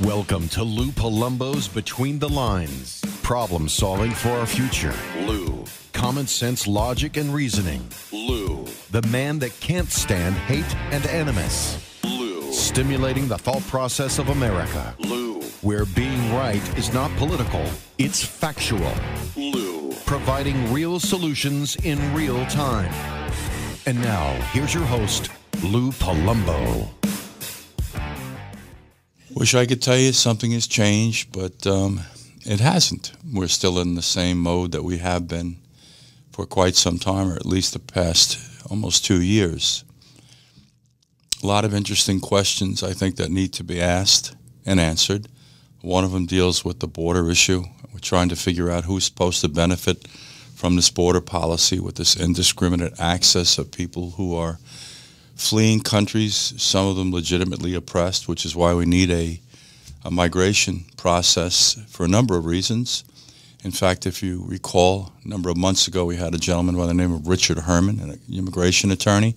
Welcome to Lou Palumbo's Between the Lines. Problem solving for our future. Lou. Common sense logic and reasoning. Lou. The man that can't stand hate and animus. Lou. Stimulating the thought process of America. Lou. Where being right is not political, it's factual. Lou. Providing real solutions in real time. And now, here's your host, Lou Palumbo. Wish I could tell you something has changed, but um, it hasn't. We're still in the same mode that we have been for quite some time, or at least the past almost two years. A lot of interesting questions, I think, that need to be asked and answered. One of them deals with the border issue. We're trying to figure out who's supposed to benefit from this border policy with this indiscriminate access of people who are fleeing countries, some of them legitimately oppressed, which is why we need a, a migration process for a number of reasons. In fact, if you recall, a number of months ago, we had a gentleman by the name of Richard Herman, an immigration attorney,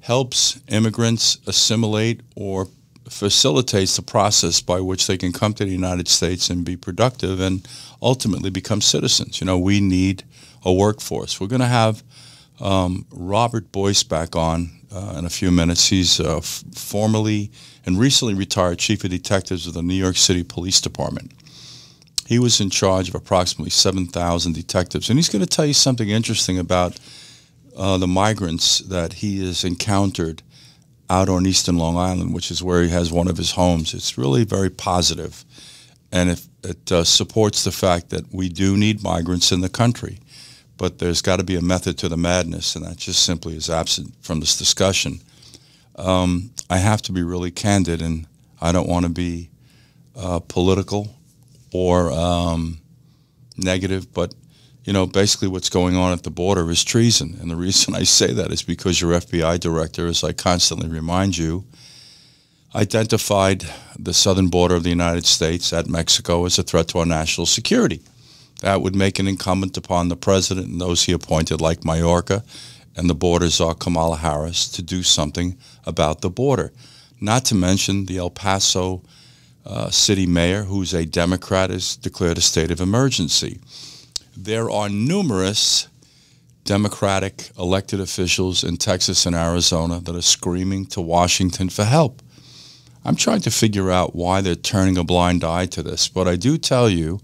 helps immigrants assimilate or facilitates the process by which they can come to the United States and be productive and ultimately become citizens. You know, we need a workforce. We're going to have um, Robert Boyce back on uh, in a few minutes. He's uh, formerly and recently retired chief of detectives of the New York City Police Department. He was in charge of approximately 7,000 detectives. And he's going to tell you something interesting about uh, the migrants that he has encountered out on Eastern Long Island, which is where he has one of his homes. It's really very positive, and it, it uh, supports the fact that we do need migrants in the country but there's got to be a method to the madness, and that just simply is absent from this discussion. Um, I have to be really candid, and I don't want to be uh, political or um, negative, but you know, basically what's going on at the border is treason. And the reason I say that is because your FBI director, as I constantly remind you, identified the southern border of the United States at Mexico as a threat to our national security. That would make an incumbent upon the president and those he appointed, like Mayorkas and the border czar Kamala Harris, to do something about the border. Not to mention the El Paso uh, city mayor, who's a Democrat, has declared a state of emergency. There are numerous Democratic elected officials in Texas and Arizona that are screaming to Washington for help. I'm trying to figure out why they're turning a blind eye to this, but I do tell you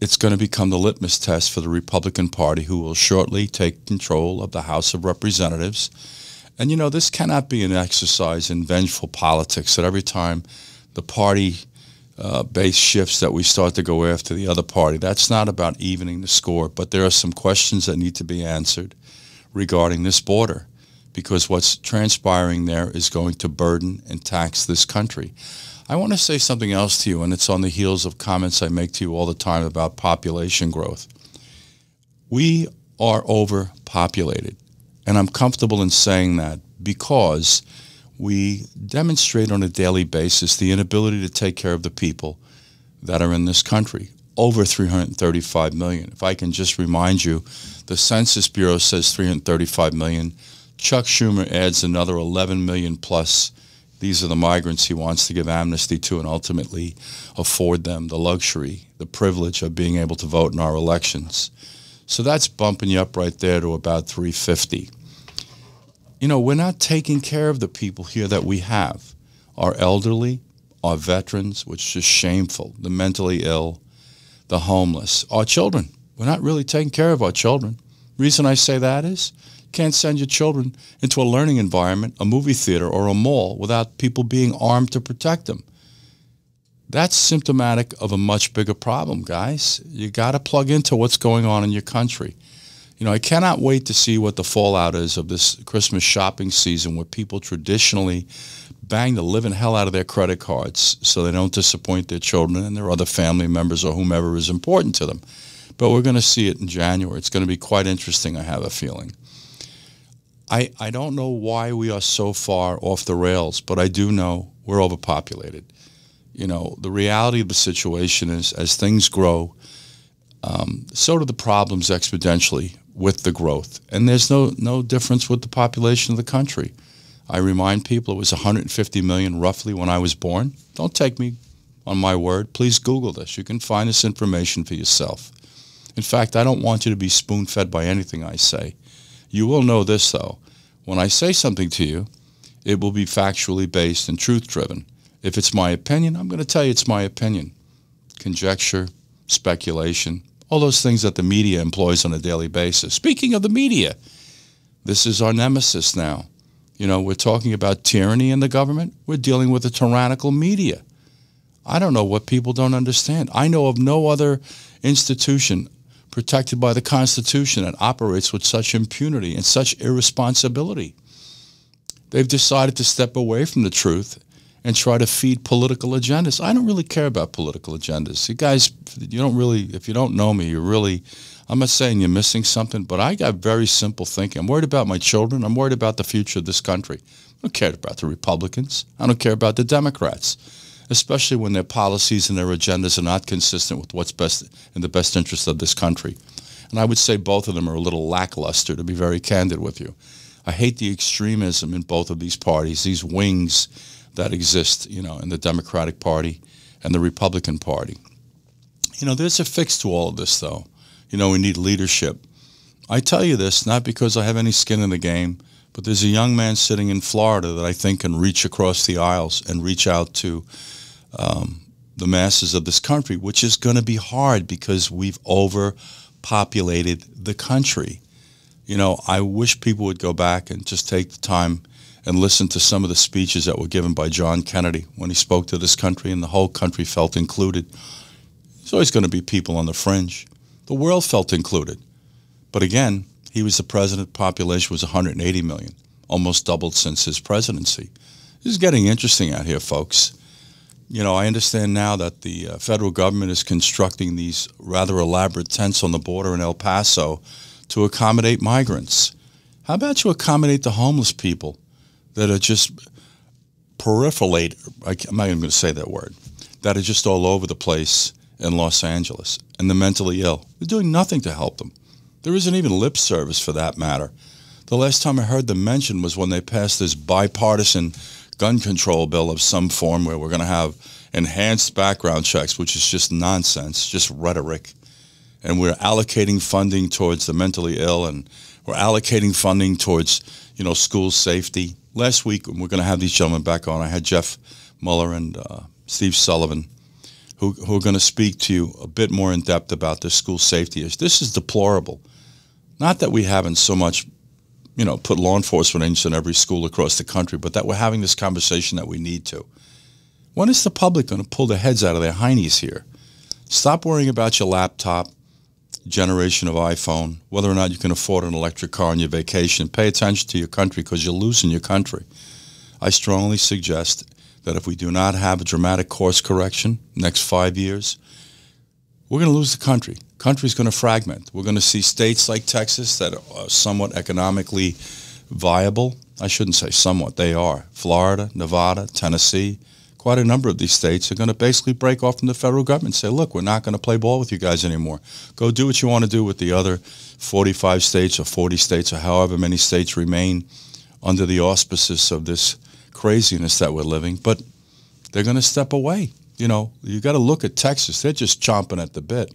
it's going to become the litmus test for the Republican Party, who will shortly take control of the House of Representatives. And you know, this cannot be an exercise in vengeful politics that every time the party uh, base shifts that we start to go after the other party. That's not about evening the score, but there are some questions that need to be answered regarding this border because what's transpiring there is going to burden and tax this country. I want to say something else to you, and it's on the heels of comments I make to you all the time about population growth. We are overpopulated, and I'm comfortable in saying that because we demonstrate on a daily basis the inability to take care of the people that are in this country. Over 335 million. If I can just remind you, the Census Bureau says 335 million. Chuck Schumer adds another 11 million plus these are the migrants he wants to give amnesty to and ultimately afford them the luxury, the privilege of being able to vote in our elections. So that's bumping you up right there to about 350. You know, we're not taking care of the people here that we have. Our elderly, our veterans, which is shameful, the mentally ill, the homeless, our children. We're not really taking care of our children. Reason I say that is can't send your children into a learning environment, a movie theater, or a mall without people being armed to protect them. That's symptomatic of a much bigger problem, guys. You got to plug into what's going on in your country. You know, I cannot wait to see what the fallout is of this Christmas shopping season where people traditionally bang the living hell out of their credit cards so they don't disappoint their children and their other family members or whomever is important to them. But we're going to see it in January. It's going to be quite interesting, I have a feeling. I, I don't know why we are so far off the rails, but I do know we're overpopulated. You know, the reality of the situation is as things grow, um, so do the problems exponentially with the growth. And there's no, no difference with the population of the country. I remind people it was 150 million roughly when I was born. Don't take me on my word. Please Google this. You can find this information for yourself. In fact, I don't want you to be spoon fed by anything I say. You will know this, though. When I say something to you, it will be factually based and truth driven. If it's my opinion, I'm going to tell you it's my opinion. Conjecture, speculation, all those things that the media employs on a daily basis. Speaking of the media, this is our nemesis now. You know, we're talking about tyranny in the government. We're dealing with a tyrannical media. I don't know what people don't understand. I know of no other institution protected by the Constitution and operates with such impunity and such irresponsibility. They've decided to step away from the truth and try to feed political agendas. I don't really care about political agendas. You guys, you don't really, if you don't know me, you're really, I'm not saying you're missing something, but I got very simple thinking. I'm worried about my children. I'm worried about the future of this country. I don't care about the Republicans. I don't care about the Democrats especially when their policies and their agendas are not consistent with what's best in the best interest of this country. And I would say both of them are a little lackluster, to be very candid with you. I hate the extremism in both of these parties, these wings that exist, you know, in the Democratic Party and the Republican Party. You know, there's a fix to all of this, though. You know, we need leadership. I tell you this not because I have any skin in the game, but there's a young man sitting in Florida that I think can reach across the aisles and reach out to um, the masses of this country, which is going to be hard because we've overpopulated the country. You know, I wish people would go back and just take the time and listen to some of the speeches that were given by John Kennedy when he spoke to this country, and the whole country felt included. There's always going to be people on the fringe. The world felt included. But again, he was the president, population was 180 million, almost doubled since his presidency. This is getting interesting out here, folks you know, I understand now that the uh, federal government is constructing these rather elaborate tents on the border in El Paso to accommodate migrants. How about you accommodate the homeless people that are just peripherate, I'm not even going to say that word, that are just all over the place in Los Angeles and the mentally ill? They're doing nothing to help them. There isn't even lip service for that matter. The last time I heard them mentioned was when they passed this bipartisan gun control bill of some form where we're going to have enhanced background checks, which is just nonsense, just rhetoric. And we're allocating funding towards the mentally ill, and we're allocating funding towards, you know, school safety. Last week, we're going to have these gentlemen back on. I had Jeff Mueller and uh, Steve Sullivan, who, who are going to speak to you a bit more in depth about this school safety issue. This is deplorable. Not that we haven't so much you know, put law enforcement agents in every school across the country, but that we're having this conversation that we need to. When is the public going to pull their heads out of their heinies here? Stop worrying about your laptop, generation of iPhone, whether or not you can afford an electric car on your vacation. Pay attention to your country because you're losing your country. I strongly suggest that if we do not have a dramatic course correction next five years, we're going to lose the country. Country's going to fragment. We're going to see states like Texas that are somewhat economically viable. I shouldn't say somewhat, they are. Florida, Nevada, Tennessee, quite a number of these states are going to basically break off from the federal government and say, look, we're not going to play ball with you guys anymore. Go do what you want to do with the other 45 states or 40 states or however many states remain under the auspices of this craziness that we're living. But they're going to step away. You know, you got to look at Texas. They're just chomping at the bit.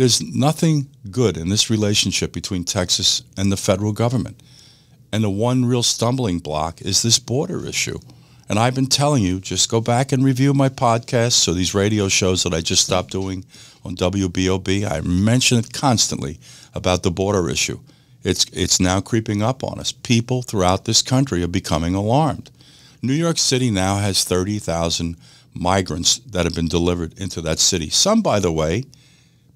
There's nothing good in this relationship between Texas and the federal government. And the one real stumbling block is this border issue. And I've been telling you, just go back and review my podcasts So these radio shows that I just stopped doing on WBOB. I mention it constantly about the border issue. It's, it's now creeping up on us. People throughout this country are becoming alarmed. New York City now has 30,000 migrants that have been delivered into that city. Some, by the way,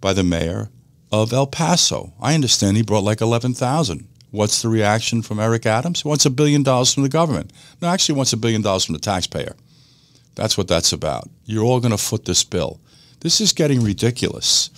by the mayor of El Paso. I understand he brought like 11,000. What's the reaction from Eric Adams? He wants a billion dollars from the government. No, actually, he wants a billion dollars from the taxpayer. That's what that's about. You're all going to foot this bill. This is getting ridiculous.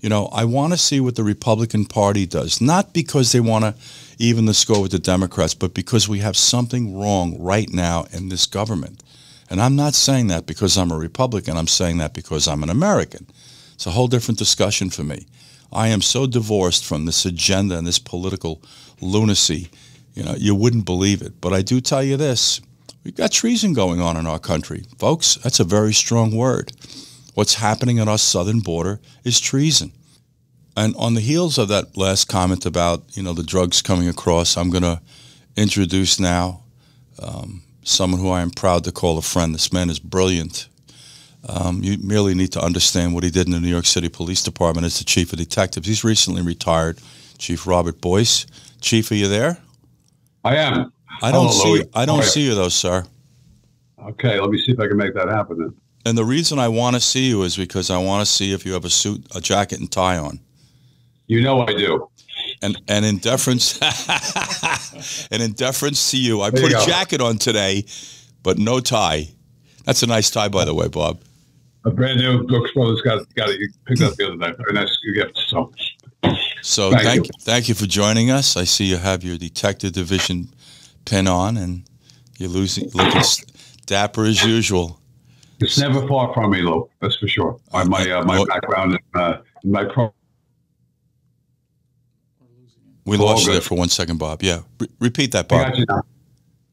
You know, I want to see what the Republican Party does, not because they want to even the score with the Democrats, but because we have something wrong right now in this government. And I'm not saying that because I'm a Republican. I'm saying that because I'm an American. It's a whole different discussion for me. I am so divorced from this agenda and this political lunacy. You know, you wouldn't believe it. But I do tell you this. We've got treason going on in our country. Folks, that's a very strong word. What's happening at our southern border is treason. And on the heels of that last comment about you know the drugs coming across, I'm going to introduce now um, someone who I am proud to call a friend. This man is brilliant. Um, you merely need to understand what he did in the New York City Police Department as the chief of detectives. He's recently retired, Chief Robert Boyce. Chief, are you there? I am. I don't Hello, see. Louis. I don't see you though, sir. Okay, let me see if I can make that happen then. And the reason I want to see you is because I want to see if you have a suit, a jacket, and tie on. You know I do. And and in deference, and in deference to you, I there put you a jacket on today, but no tie. That's a nice tie, by the way, Bob. A brand new Brooks Brothers got got it picked up the other night. Very nice gift. So, so thank, thank you. thank you for joining us. I see you have your detective division pin on, and you're losing looking dapper as usual. It's never far from me, Lou. That's for sure. My my, uh, my background in, uh, my pro. We lost you there for one second, Bob. Yeah, Re- repeat that, Bob.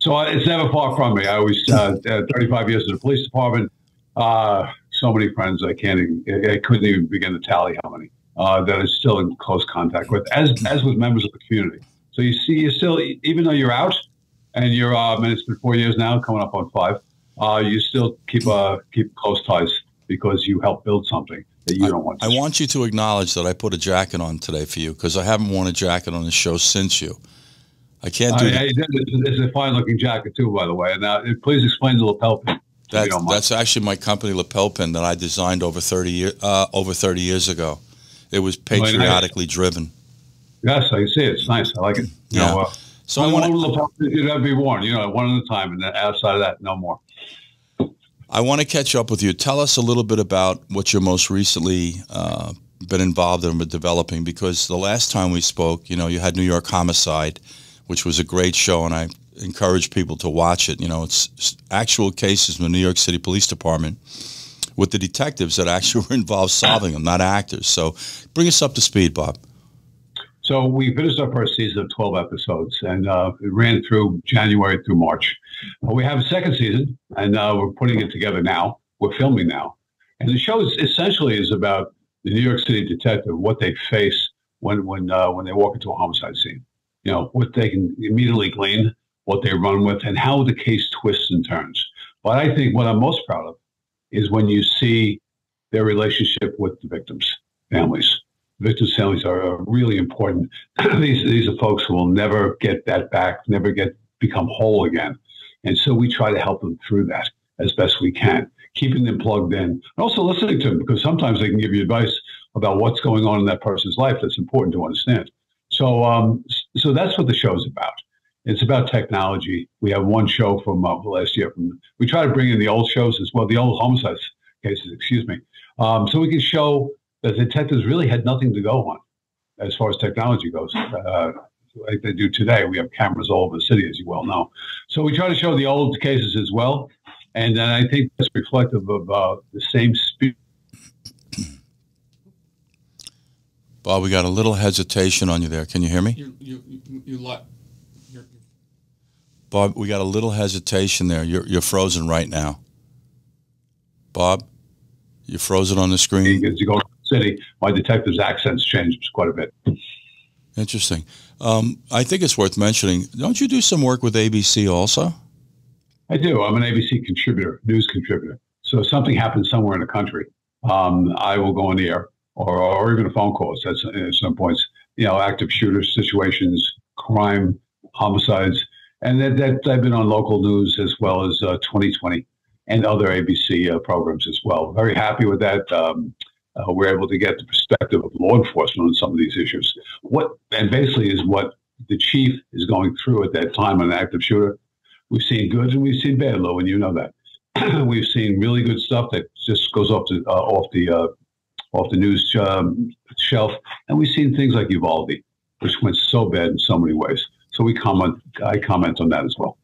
So uh, it's never far from me. I was uh, 35 years in the police department. Uh, so many friends I can't even, I couldn't even begin to tally how many uh, that is still in close contact with, as as with members of the community. So you see, you still, even though you're out, and you're, uh, I mean, it's been four years now, coming up on five. Uh, you still keep uh, keep close ties because you help build something that you I, don't want. To I want you to acknowledge that I put a jacket on today for you because I haven't worn a jacket on the show since you. I can't do. Yeah, it's a fine looking jacket too, by the way. And uh, please explain the lapel pin. That, that's actually my company lapel pin that I designed over thirty year, uh, over thirty years ago. It was patriotically nice. driven. Yes, I see. It. It's nice. I like it. You yeah. Know, uh, so I want to. It would be worn. You know, one at a time, and then outside of that, no more. I want to catch up with you. Tell us a little bit about what you're most recently uh, been involved in with developing, because the last time we spoke, you know, you had New York Homicide, which was a great show, and I encourage people to watch it. You know, it's actual cases in the New York City Police Department with the detectives that actually were involved solving them, not actors. So bring us up to speed, Bob. So we finished up our season of 12 episodes, and uh, it ran through January through March. Uh, we have a second season, and uh, we're putting it together now. We're filming now. And the show is essentially is about the New York City detective, what they face when when uh, when they walk into a homicide scene. You know, what they can immediately glean, what they run with, and how the case twists and turns. But I think what I'm most proud of is when you see their relationship with the victims' families victims' families are really important. these these are folks who will never get that back, never get become whole again, and so we try to help them through that as best we can, keeping them plugged in, and also listening to them because sometimes they can give you advice about what's going on in that person's life that's important to understand. So um, so that's what the show is about. It's about technology. We have one show from uh, last year. From we try to bring in the old shows as well, the old homicide cases, excuse me, um, so we can show that the detectives really had nothing to go on as far as technology goes. Uh, like they do today, we have cameras all over the city, as you well know. So we try to show the old cases as well, and then I think that's reflective of uh, the same speed. Bob, we got a little hesitation on you there. Can you hear me? You, you, you, you Bob, we got a little hesitation there. You're, you're frozen right now. Bob, you're frozen on the screen. As you go to city, my detective's accents changed quite a bit. Interesting. Um, I think it's worth mentioning. Don't you do some work with ABC also? I do. I'm an ABC contributor, news contributor. So if something happens somewhere in the country, um, I will go on the air or, or even a phone call at some points. You know, active shooter situations, crime, homicides, and that, that I've been on local news as well as uh, 2020 and other ABC uh, programs as well. Very happy with that. Um, uh, we're able to get the perspective of law enforcement on some of these issues. What and basically is what the chief is going through at that time on an active shooter. We've seen good and we've seen bad, Lou, and you know that. we've seen really good stuff that just goes off the uh, off the uh, off the news um, shelf, and we've seen things like Uvalde, which went so bad in so many ways. So we comment. I comment on that as well.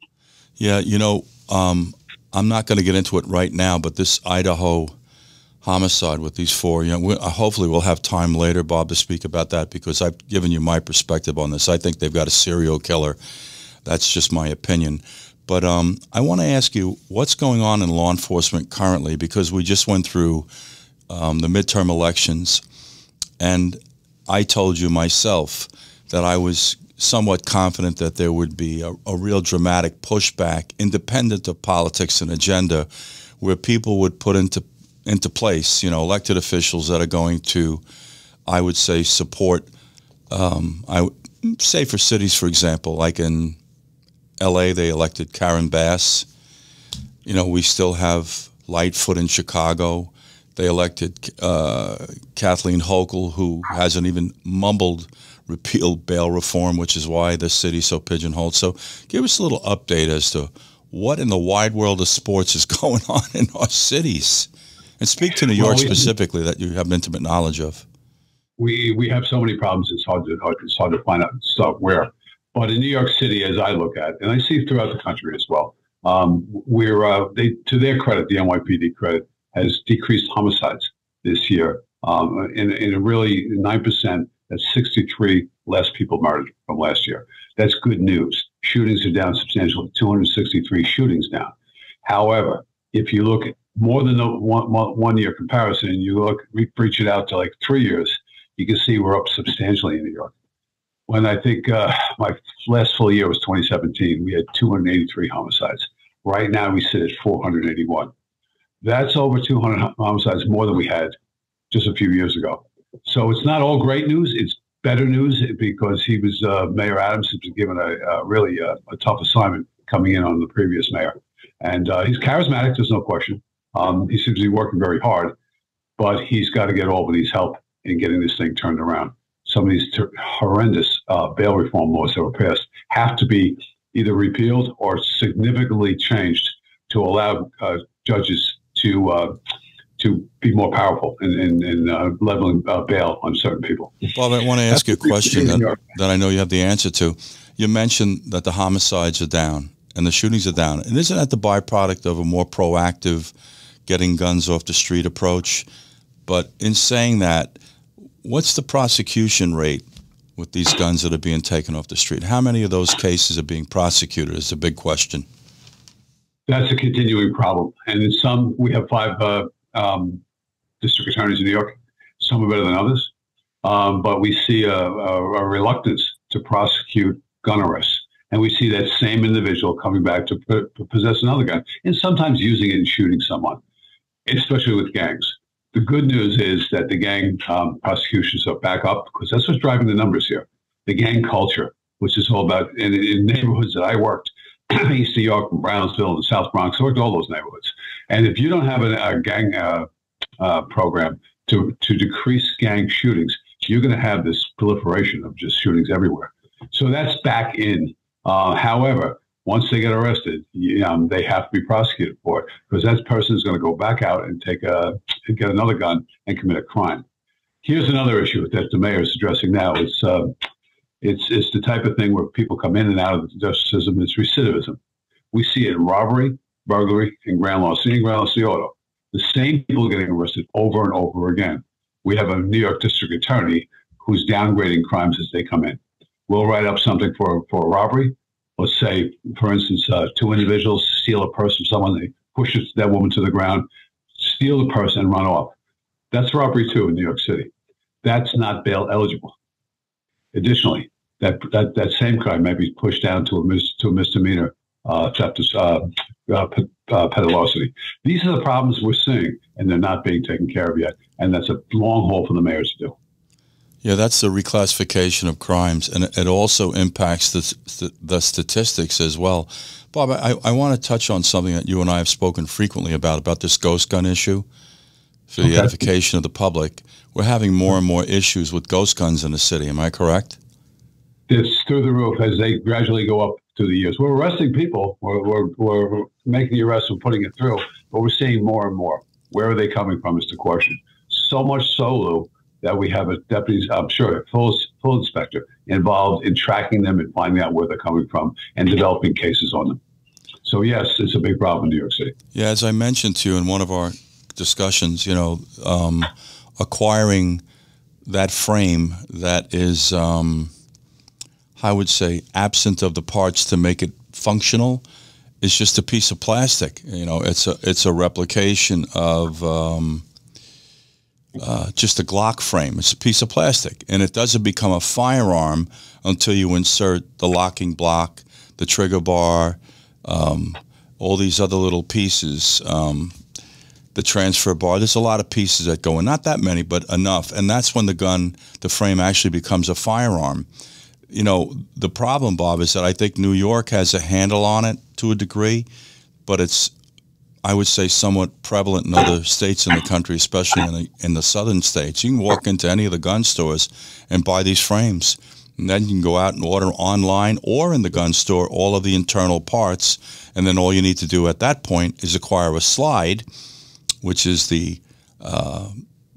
Yeah, you know, um, I'm not going to get into it right now, but this Idaho homicide with these four. You know, uh, hopefully we'll have time later, Bob, to speak about that because I've given you my perspective on this. I think they've got a serial killer. That's just my opinion. But um, I want to ask you what's going on in law enforcement currently because we just went through um, the midterm elections, and I told you myself that I was somewhat confident that there would be a, a real dramatic pushback, independent of politics and agenda, where people would put into into place, you know, elected officials that are going to, I would say, support. Um, I say for cities, for example, like in L.A., they elected Karen Bass. You know, we still have Lightfoot in Chicago. They elected uh, Kathleen Hochul, who hasn't even mumbled repeal bail reform, which is why the city's so pigeonholed. So, give us a little update as to what in the wide world of sports is going on in our cities, and speak to New York well, we, specifically that you have intimate knowledge of. We we have so many problems. It's hard to hard, it's hard to find out stuff where. But in New York City, as I look at, and I see throughout the country as well, um, we're uh, they to their credit, the NYPD credit has decreased homicides this year um, in, in a really nine percent that's 63 less people murdered from last year. That's good news. Shootings are down substantially, 263 shootings down. However, if you look at more than the one, one year comparison, and you look, reach it out to like three years, you can see we're up substantially in New York. When I think uh, my last full year was 2017, we had 283 homicides. Right now, we sit at 481. That's over 200 homicides more than we had just a few years ago. So it's not all great news. It's better news because he was uh, Mayor Adams been given a, a really uh, a tough assignment coming in on the previous mayor, and uh, he's charismatic. There's no question. Um, he seems to be working very hard, but he's got to get Albany's help in getting this thing turned around. Some of these ter- horrendous uh, bail reform laws that were passed have to be either repealed or significantly changed to allow uh, judges to uh, to be more powerful in, in, in uh, leveling uh, bail on certain people. Bob, I want to ask you a question that, that I know you have the answer to. You mentioned that the homicides are down and the shootings are down. And isn't that the byproduct of a more proactive getting guns off the street approach? But in saying that, what's the prosecution rate with these guns that are being taken off the street? How many of those cases are being prosecuted is a big question. That's a continuing problem. And in some, we have five uh, um, district attorneys in New York. Some are better than others. Um, but we see a, a, a, reluctance to prosecute gun arrests. And we see that same individual coming back to, possess another gun and sometimes using it and shooting someone, especially with gangs. The good news is that the gang um, prosecutions are back up because that's what's driving the numbers here. The gang culture, which is all about in, in neighborhoods that I worked, East New York and Brownsville and South Bronx, I worked all those neighborhoods. And if you don't have a, a gang uh, uh, program to, to decrease gang shootings, you're going to have this proliferation of just shootings everywhere. So that's back in. Uh, however, once they get arrested, um, they have to be prosecuted for it because that person is going to go back out and take a and get another gun and commit a crime. Here's another issue that the mayor is addressing now. It's uh, it's it's the type of thing where people come in and out of the justice system. It's recidivism. We see it in robbery, burglary, and grand larceny and grand larceny auto. The same people getting arrested over and over again. We have a New York district attorney who's downgrading crimes as they come in. We'll write up something for, for a robbery. Let's say, for instance, uh, two individuals steal a purse from someone, they push that woman to the ground, steal the purse, and run off. That's robbery too in New York City. That's not bail eligible. Additionally, that, that, that same crime may be pushed down to a, mis, to a misdemeanor uh, theft, uh, uh, uh, petit larceny. These are the problems we're seeing, and they're not being taken care of yet. And that's a long haul for the mayors to do. Yeah, that's the reclassification of crimes, and it also impacts the, the statistics as well. Bob, I, I want to touch on something that you and I have spoken frequently about, about this ghost gun issue for the okay. edification of the public. We're having more and more issues with ghost guns in the city. Am I correct? It's through the roof as they gradually go up through the years. We're arresting people. We're, we're, we're making the arrests and putting it through, but we're seeing more and more. Where are they coming from is the question. So much so, Lou, that we have a deputy, I'm sure, full, full inspector involved in tracking them and finding out where they're coming from and developing cases on them. So, yes, it's a big problem in New York City. Yeah, as I mentioned to you in one of our discussions, you know, um, acquiring that frame that is um, I would say, absent of the parts to make it functional, is just a piece of plastic. You know, it's a it's a replication of um, uh, just a Glock frame. It's a piece of plastic, and it doesn't become a firearm until you insert the locking block, the trigger bar, um, all these other little pieces, um, the transfer bar. There's a lot of pieces that go in, not that many, but enough, and that's when the gun, the frame, actually becomes a firearm. You know, the problem, Bob, is that I think New York has a handle on it to a degree, but it's I would say somewhat prevalent in other states in the country, especially in the, in the southern states. You can walk into any of the gun stores and buy these frames. And then you can go out and order online or in the gun store all of the internal parts. And then all you need to do at that point is acquire a slide, which is the uh,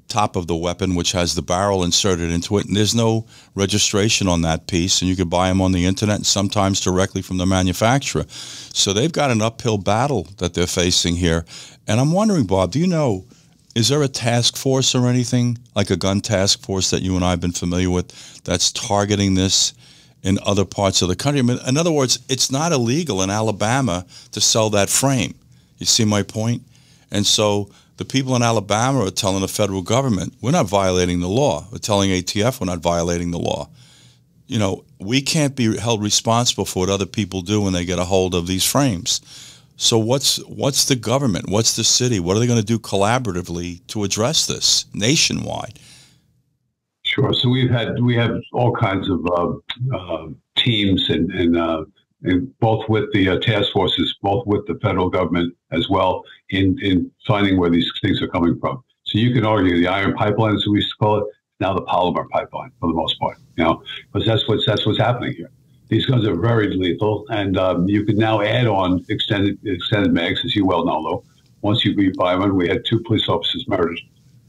top of the weapon, which has the barrel inserted into it. And there's no registration on that piece. And you can buy them on the internet and sometimes directly from the manufacturer. So they've got an uphill battle that they're facing here. And I'm wondering, Bob, do you know, is there a task force or anything like a gun task force that you and I have been familiar with that's targeting this in other parts of the country? I mean, in other words, it's not illegal in Alabama to sell that frame. You see my point? And so the people in Alabama are telling the federal government, we're not violating the law. We're telling ATF we're not violating the law. You know, we can't be held responsible for what other people do when they get a hold of these frames. So what's what's the government? What's the city? What are they going to do collaboratively to address this nationwide? Sure. So we've had we have all kinds of uh, uh, teams and, and uh, both with the uh, task forces, both with the federal government as well, in, in finding where these things are coming from. So you can argue the iron pipeline, as we used to call it, now the polymer pipeline for the most part, you know, because that's what's that's what's happening here. These guns are very lethal, and um, you can now add on extended extended mags, as you well know, though. Once you buy one, we had two police officers murdered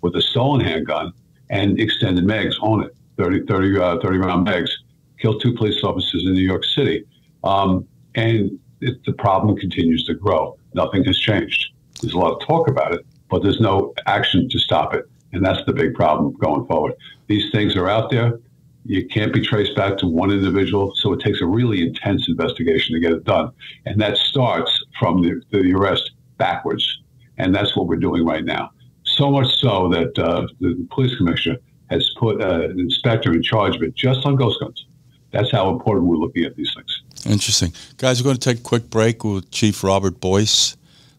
with a stolen handgun and extended mags on it, 30, 30, uh, 30 round mags. Killed two police officers in New York City. Um, and it, the problem continues to grow. Nothing has changed. There's a lot of talk about it, but there's no action to stop it. And that's the big problem going forward. These things are out there. You can't be traced back to one individual, so it takes a really intense investigation to get it done. And that starts from the, the arrest backwards. And that's what we're doing right now. So much so that uh, the police commissioner has put uh, an inspector in charge of it just on ghost guns. That's how important we're looking at these things. Interesting. Guys, we're going to take a quick break with Chief Robert Boyce,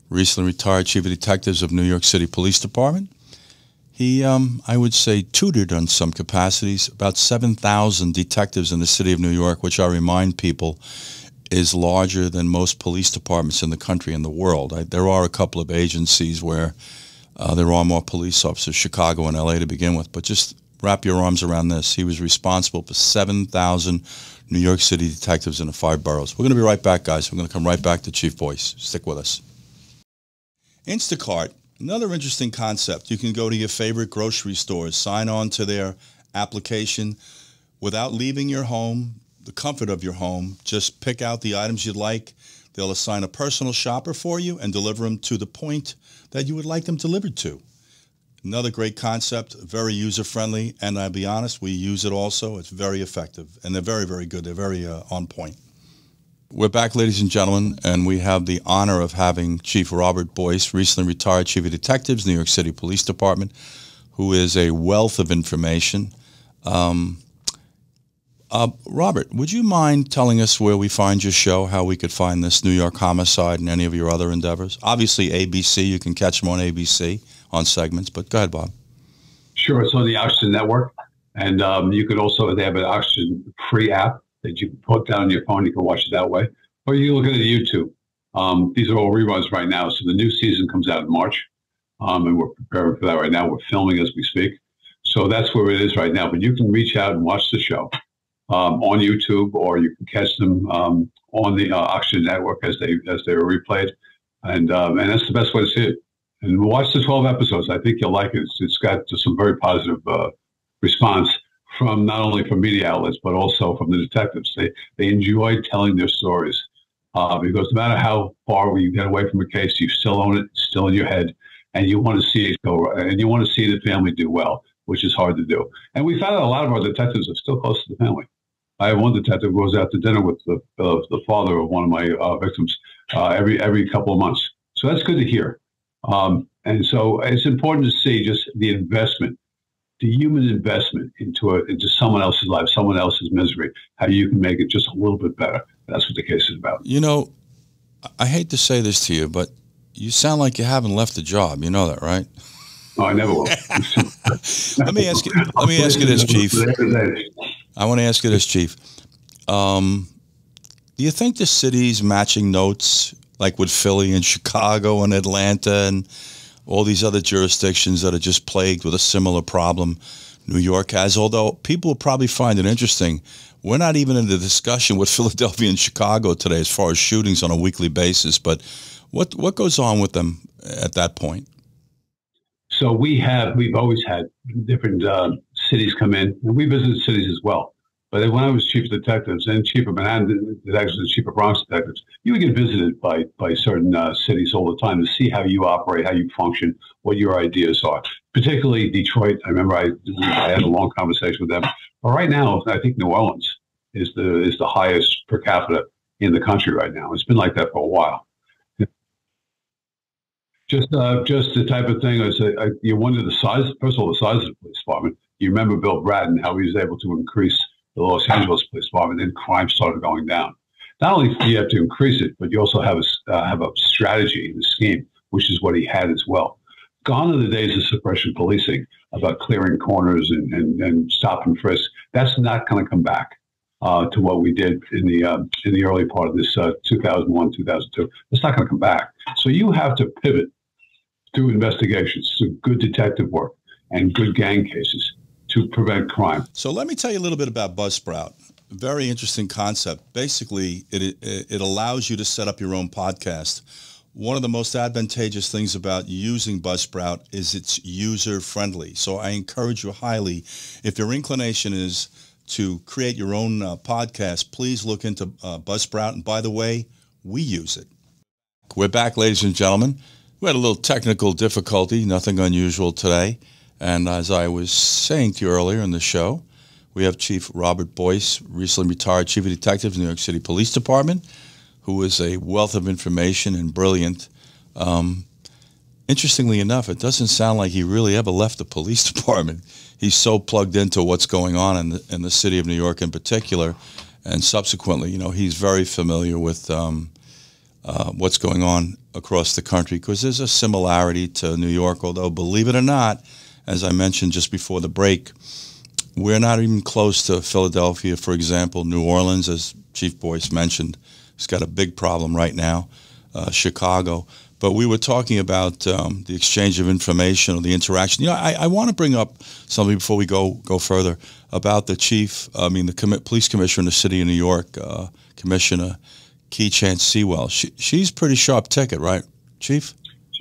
recently retired Chief of Detectives of New York City Police Department. He, um, I would say, tutored on some capacities about 7,000 detectives in the city of New York, which I remind people is larger than most police departments in the country and the world. I, there are a couple of agencies where uh, there are more police officers, Chicago and LA to begin with, but just wrap your arms around this. He was responsible for 7,000 New York City detectives in the five boroughs. We're going to be right back, guys. We're going to come right back to Chief Boyce. Stick with us. Instacart, another interesting concept. You can go to your favorite grocery stores, sign on to their application without leaving your home, the comfort of your home. Just pick out the items you'd like. They'll assign a personal shopper for you and deliver them to the point that you would like them delivered to. Another great concept, very user friendly, and I'll be honest, we use it also. It's very effective, and they're very, very good. They're very uh, on point. We're back, ladies and gentlemen, and we have the honor of having Chief Robert Boyce, recently retired Chief of Detectives, New York City Police Department, who is a wealth of information. Um, uh, Robert, would you mind telling us where we find your show, how we could find this New York Homicide and any of your other endeavors? Obviously, ABC, you can catch them on ABC on segments. But go ahead, Bob. Sure. So the Oxygen Network, and um, you could also they have an Oxygen free app that you can put down on your phone. You can watch it that way, or you can look at it YouTube. Um, these are all reruns right now. So the new season comes out in March, um, and we're preparing for that right now. We're filming as we speak. So that's where it is right now. But you can reach out and watch the show um, on YouTube, or you can catch them um, on the uh, Oxygen Network as they as they are replayed, and um, and that's the best way to see it and watch the 12 episodes. I think you'll like it. it's, it's got some very positive uh, response from not only from media outlets but also from the detectives. They they enjoy telling their stories uh, because no matter how far we get away from a case, you still own it, still in your head, and you want to see it go and you want to see the family do well, which is hard to do. And we found out a lot of our detectives are still close to the family. I have one detective who goes out to dinner with the uh, the father of one of my uh, victims uh, every every couple of months. So that's good to hear. Um, And so it's important to see just the investment, the human investment into a, into someone else's life, someone else's misery, how you can make it just a little bit better. That's what the case is about. You know, I hate to say this to you, but you sound like you haven't left the job. You know that, right? No, I never will. let me ask you. Let me ask you this, Chief. I want to ask you this, Chief. Um, do you think the city's matching notes, like with Philly and Chicago and Atlanta and all these other jurisdictions that are just plagued with a similar problem, New York has? Although people will probably find it interesting, we're not even in the discussion with Philadelphia and Chicago today as far as shootings on a weekly basis. But what what goes on with them at that point? So we have we've always had different uh, cities come in, and we visit cities as well. But when I was chief of detectives and chief of Manhattan detectives and chief of Bronx detectives, you would get visited by by certain uh, cities all the time to see how you operate, how you function, what your ideas are. Particularly Detroit. I remember I, I had a long conversation with them. But right now, I think New Orleans is the is the highest per capita in the country right now. It's been like that for a while. Just uh, just the type of thing. I say, I, you wonder the size. First of all, the size of the police department. You remember Bill Bratton, how he was able to increase the Los Angeles Police Department, then crime started going down. Not only do you have to increase it, but you also have a uh, have a strategy, a scheme, which is what he had as well. Gone are the days of suppression policing about clearing corners and, and, and stop and frisk. That's not going to come back uh, to what we did in the uh, in the early part of this uh, 2001, 2002. It's not going to come back. So you have to pivot through investigations, through good detective work and good gang cases to prevent crime. So let me tell you a little bit about Buzzsprout. Very interesting concept. Basically, it, it allows you to set up your own podcast. One of the most advantageous things about using Buzzsprout is it's user friendly. So I encourage you highly, if your inclination is to create your own uh, podcast, please look into uh, Buzzsprout. And by the way, we use it. We're back, ladies and gentlemen. We had a little technical difficulty, nothing unusual today. And as I was saying to you earlier in the show, we have Chief Robert Boyce, recently retired Chief of Detectives, New York City Police Department, who is a wealth of information and brilliant. Um, interestingly enough, it doesn't sound like he really ever left the police department. He's so plugged into what's going on in the, in the city of New York in particular, and subsequently, you know, he's very familiar with um, uh, what's going on across the country because there's a similarity to New York. Although, believe it or not, as I mentioned just before the break, we're not even close to Philadelphia, for example. New Orleans, as Chief Boyce mentioned, has got a big problem right now. Uh, Chicago. But we were talking about um, the exchange of information or the interaction. You know, I, I want to bring up something before we go go further about the chief. I mean, the police commissioner in the city of New York, uh, Commissioner Keechant Sewell. She, she's pretty sharp ticket, right, Chief?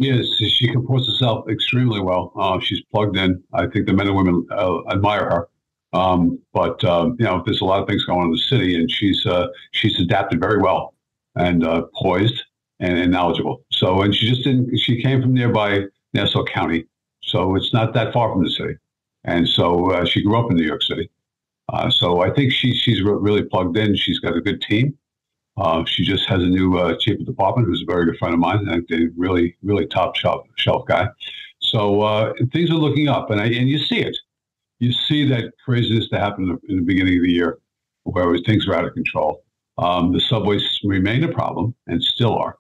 Is. She comports herself extremely well. Uh, she's plugged in. I think the men and women uh, admire her. Um, but um, you know, there's a lot of things going on in the city, and she's uh, she's adapted very well and uh, poised and, and, knowledgeable. So, and she just didn't. She came from nearby Nassau County, so it's not that far from the city. And so uh, she grew up in New York City. Uh, so I think she, she's really plugged in. She's got a good team. Uh, she just has a new uh, chief of department who's a very good friend of mine. and a really, really top shelf, shelf guy. So uh, things are looking up, and I, and you see it. You see that craziness that happened in the beginning of the year, where things were out of control. Um, the subways remain a problem and still are,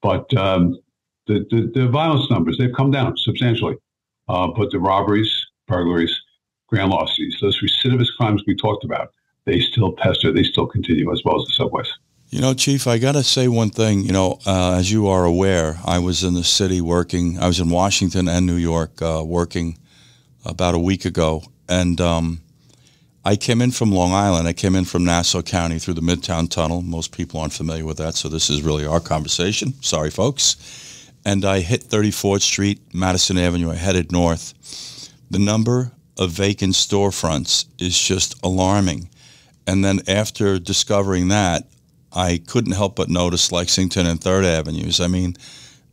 but um, the, the, the violence numbers they've come down substantially. Uh, but the robberies, burglaries, grand larcenies, those recidivist crimes we talked about, they still pester, they still continue as well as the subways. You know, Chief, I got to say one thing. You know, uh, as you are aware, I was in the city working. I was in Washington and New York uh, working about a week ago, and um, I came in from Long Island. I came in from Nassau County through the Midtown Tunnel. Most people aren't familiar with that, so this is really our conversation. Sorry, folks. And I hit 34th Street, Madison Avenue. I headed north. The number of vacant storefronts is just alarming. And then after discovering that, I couldn't help but notice Lexington and Third Avenues. I mean,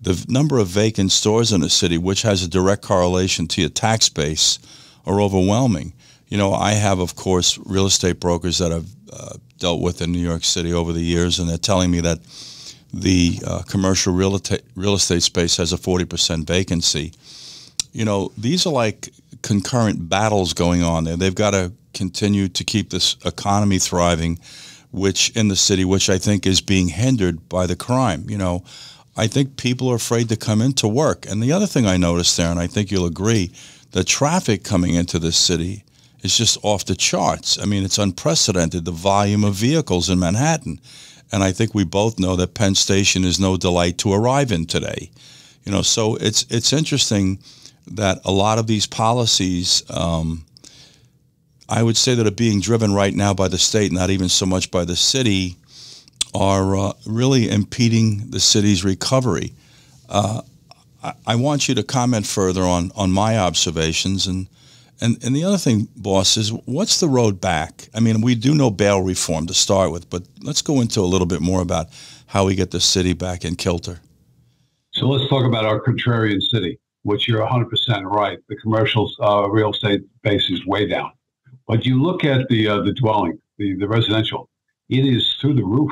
the number of vacant stores in a city, which has a direct correlation to your tax base, are overwhelming. You know, I have, of course, real estate brokers that I've uh, dealt with in New York City over the years, and they're telling me that the uh, commercial real estate, real estate space has a 40% vacancy. You know, these are like concurrent battles going on there. They've got to continue to keep this economy thriving, which in the city, which I think is being hindered by the crime. You know, I think people are afraid to come into work. And the other thing I noticed there, and I think you'll agree, the traffic coming into this city is just off the charts. I mean, it's unprecedented, the volume of vehicles in Manhattan. And I think we both know that Penn Station is no delight to arrive in today. You know, so it's it's interesting that a lot of these policies, um, I would say that are being driven right now by the state, not even so much by the city, are uh, really impeding the city's recovery. Uh, I, I, want you to comment further on, on my observations. And, and, and the other thing, boss, is what's the road back? I mean, we do know bail reform to start with, but let's go into a little bit more about how we get the city back in kilter. So let's talk about our contrarian city, which you're 100% right. The commercial uh, real estate base is way down. But you look at the, uh, the dwelling, the, the residential, it is through the roof.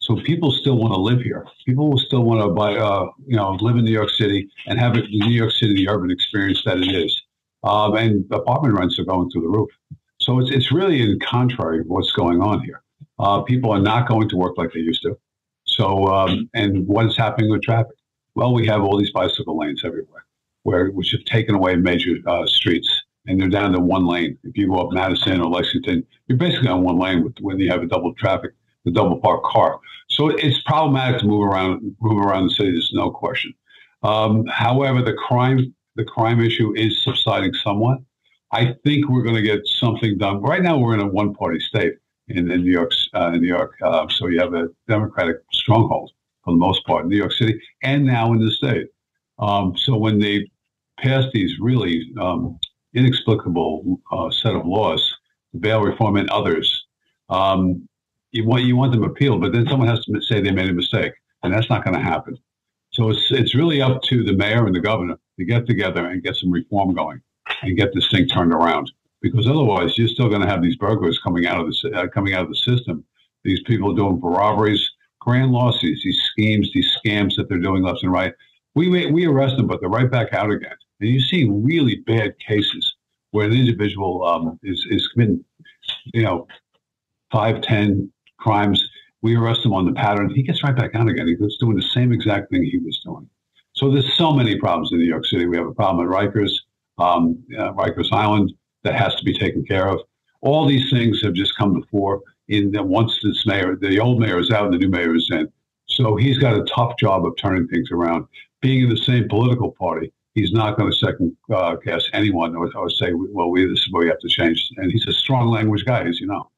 So people still want to live here. People will still want to buy, uh, you know, live in New York City and have it, the New York City, the urban experience that it is. Um, and apartment rents are going through the roof. So it's, it's really in contrary of what's going on here. Uh, people are not going to work like they used to. So, um, and what is happening with traffic? Well, we have all these bicycle lanes everywhere, where which have taken away major uh, streets, and they're down to one lane. If you go up Madison or Lexington, you're basically on one lane with, when you have a double traffic, the double parked car. So it's problematic to move around, move around the city. There's no question. Um, however, the crime, the crime issue is subsiding somewhat. I think we're going to get something done. Right now, we're in a one-party state in, in New York. Uh, in New York, uh, so you have a Democratic stronghold for the most part in New York City, and now in the state. Um, so when they pass these really um, inexplicable uh, set of laws, the bail reform and others, um, you want you want them appealed, but then someone has to say they made a mistake, and that's not going to happen. So it's it's really up to the mayor and the governor to get together and get some reform going and get this thing turned around. Because otherwise, you're still going to have these burglars coming out of the uh, coming out of the system. These people doing robberies, grand larcenies, these schemes, these scams that they're doing left and right. We we arrest them, but they're right back out again. And you see really bad cases where an individual um, is is committing, you know, five, ten, crimes. We arrest him on the pattern. He gets right back out again. He's doing the same exact thing he was doing. So there's so many problems in New York City. We have a problem at Rikers, um, uh, Rikers Island that has to be taken care of. All these things have just come before. In the, once this mayor, the old mayor is out and the new mayor is in, so he's got a tough job of turning things around. Being in the same political party, he's not going to second uh, guess anyone or, or say, "Well, we this is what we have to change." And he's a strong language guy, as you know.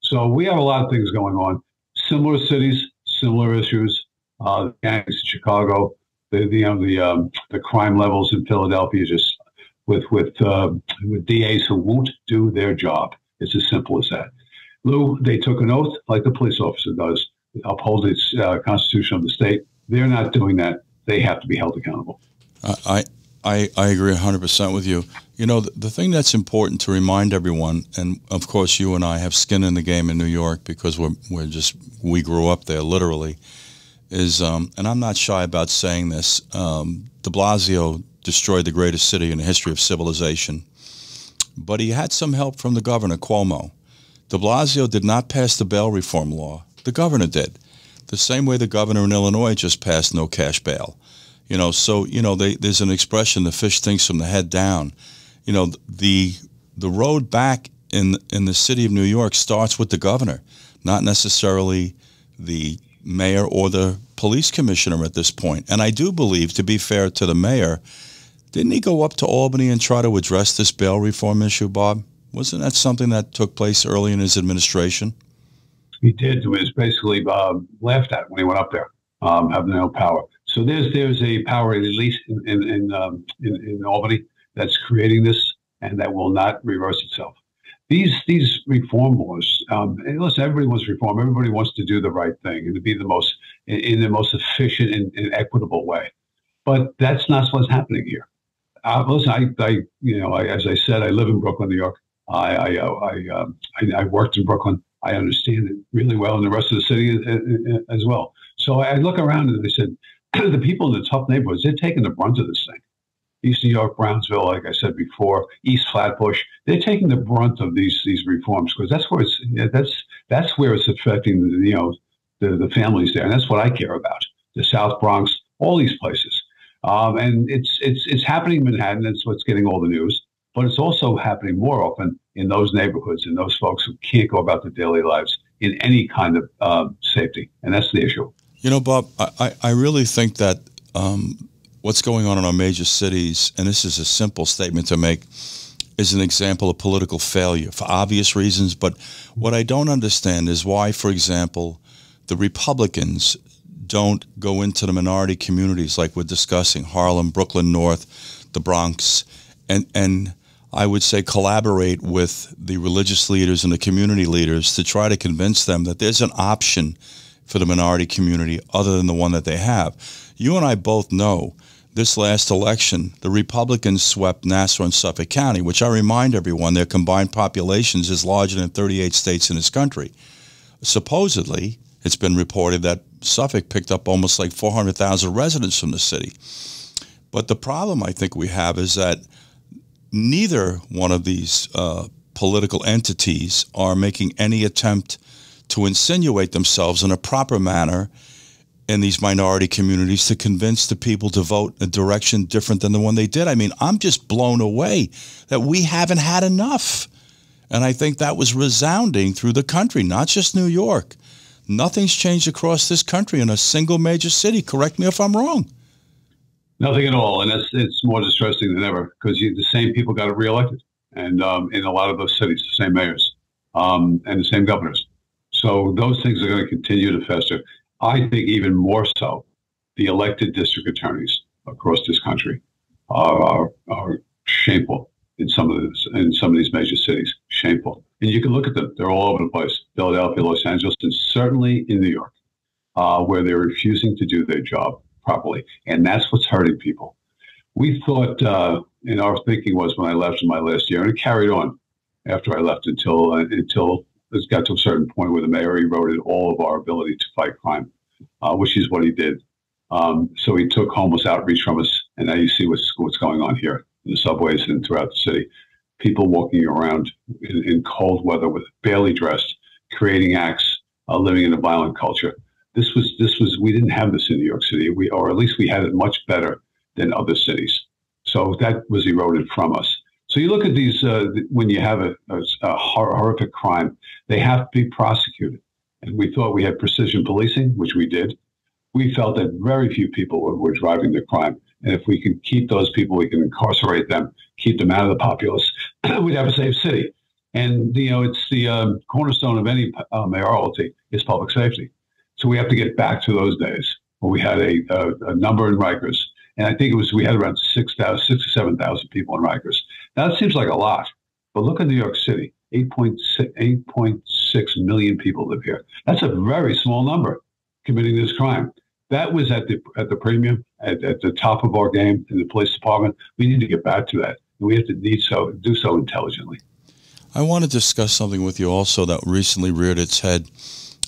So we have a lot of things going on. Similar cities, similar issues. Uh, gangs in Chicago, the, the you know the um, the crime levels in Philadelphia just with with uh, with DAs who won't do their job. It's as simple as that. Lou, they took an oath like the police officer does, uphold its uh, constitution of the state. They're not doing that. They have to be held accountable. I I, I agree 100% with you. You know, the, the, thing that's important to remind everyone, and of course you and I have skin in the game in New York because we're, we're just, we grew up there literally, is, um, and I'm not shy about saying this, um, de Blasio destroyed the greatest city in the history of civilization. But he had some help from the governor, Cuomo. De Blasio did not pass the bail reform law. The governor did. The same way the governor in Illinois just passed no cash bail. You know, so you know, they, there's an expression: the fish thinks from the head down. You know, the the road back in in the city of New York starts with the governor, not necessarily the mayor or the police commissioner at this point. And I do believe, to be fair to the mayor, didn't he go up to Albany and try to address this bail reform issue, Bob? Wasn't that something that took place early in his administration? He did. It was basically uh, laughed at when he went up there, um, having no power. So there's there's a power release in in in, um, in, in Albany that's creating this, and that will not reverse itself. These these reform laws, um, listen, everybody wants reform. Everybody wants to do the right thing and to be the most in, in the most efficient and, and, equitable way. But that's not what's happening here. Uh, listen, I, I you know, I, as I said, I live in Brooklyn, New York. I I uh, I, um, I, I worked in Brooklyn. I understand it really well, and the rest of the city as well. So I look around and I said, the people in the tough neighborhoods, they're taking the brunt of this thing. East New York, Brownsville, like I said before, East Flatbush, they're taking the brunt of these these reforms because that's where it's that's that's where it's affecting the, you know the, the families there, and that's what I care about. The South Bronx, all these places, um, and it's it's it's happening in Manhattan. That's what's getting all the news, but it's also happening more often in those neighborhoods and those folks who can't go about their daily lives in any kind of uh, safety, and that's the issue. You know, Bob, I, I really think that um, what's going on in our major cities, and this is a simple statement to make, is an example of political failure for obvious reasons. But what I don't understand is why, for example, the Republicans don't go into the minority communities like we're discussing Harlem, Brooklyn North, the Bronx, and, and I would say collaborate with the religious leaders and the community leaders to try to convince them that there's an option for the minority community other than the one that they have. You and I both know this last election, the Republicans swept Nassau and Suffolk County, which I remind everyone their combined populations is larger than 38 states in this country. Supposedly, it's been reported that Suffolk picked up almost like 400,000 residents from the city. But the problem I think we have is that neither one of these uh, political entities are making any attempt to insinuate themselves in a proper manner in these minority communities to convince the people to vote in a direction different than the one they did. I mean, I'm just blown away that we haven't had enough. And I think that was resounding through the country, not just New York. Nothing's changed across this country in a single major city. Correct me if I'm wrong. Nothing at all, and it's it's more distressing than ever because the same people got reelected, and um, in a lot of those cities, the same mayors um, and the same governors. So those things are going to continue to fester. I think even more so, the elected district attorneys across this country are, are, are shameful in some of this, in some of these major cities. Shameful, and you can look at them; they're all over the place: Philadelphia, Los Angeles, and certainly in New York, uh, where they're refusing to do their job properly, and that's what's hurting people. We thought, uh, and our thinking was when I left in my last year, and it carried on after I left until uh, until it got to a certain point where the mayor eroded all of our ability to fight crime, uh, which is what he did. Um, so he took homeless outreach from us, and now you see what's what's going on here in the subways and throughout the city. People walking around in, in cold weather with barely dressed, creating acts, uh, living in a violent culture. This was this was we didn't have this in New York City, we or at least we had it much better than other cities. So that was eroded from us. So you look at these uh, when you have a, a, a, horrific crime, they have to be prosecuted. And we thought we had precision policing, which we did. We felt that very few people were, were driving the crime. And if we can keep those people, we can incarcerate them, keep them out of the populace, we'd have a safe city. And, you know, it's the um, cornerstone of any uh, mayoralty is public safety. So we have to get back to those days where we had a, a, a number in Rikers. And I think it was, we had around 6,000, 6 to 7,000 people in Rikers. Now, that seems like a lot, but look at New York City 8.6 million people live here. That's a very small number committing this crime. That was at the at the premium, at, at the top of our game in the police department. We need to get back to that. And we have to need so do so intelligently. I want to discuss something with you also that recently reared its head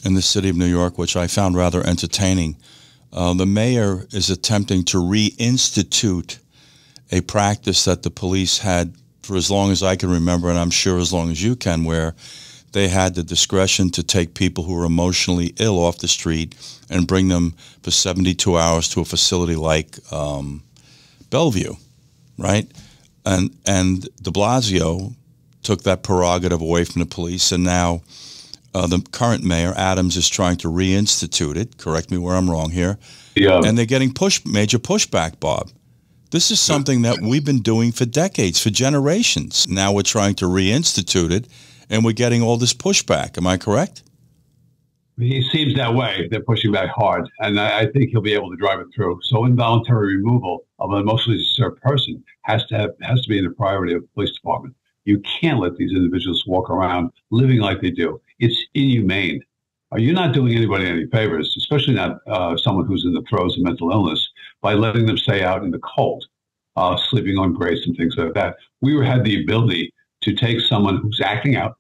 in the city of New York, which I found rather entertaining. Uh, the mayor is attempting to reinstitute a practice that the police had for as long as I can remember, and I'm sure as long as you can, where they had the discretion to take people who were emotionally ill off the street and bring them for 72 hours to a facility like um, Bellevue, right? And and De Blasio took that prerogative away from the police, and now uh, the current mayor Adams is trying to reinstitute it. Correct me where I'm wrong here. Yeah. And they're getting push major pushback, Bob. This is something that we've been doing for decades, for generations. Now we're trying to reinstitute it, and we're getting all this pushback. Am I correct? He seems that way. They're pushing back hard, and I, I think he'll be able to drive it through. So involuntary removal of an emotionally disturbed person has to have has to be in the priority of the police department. You can't let these individuals walk around living like they do. It's inhumane. You're not doing anybody any favors, especially not uh, someone who's in the throes of mental illness by letting them stay out in the cold, uh, sleeping on grates and things like that. We had the ability to take someone who's acting out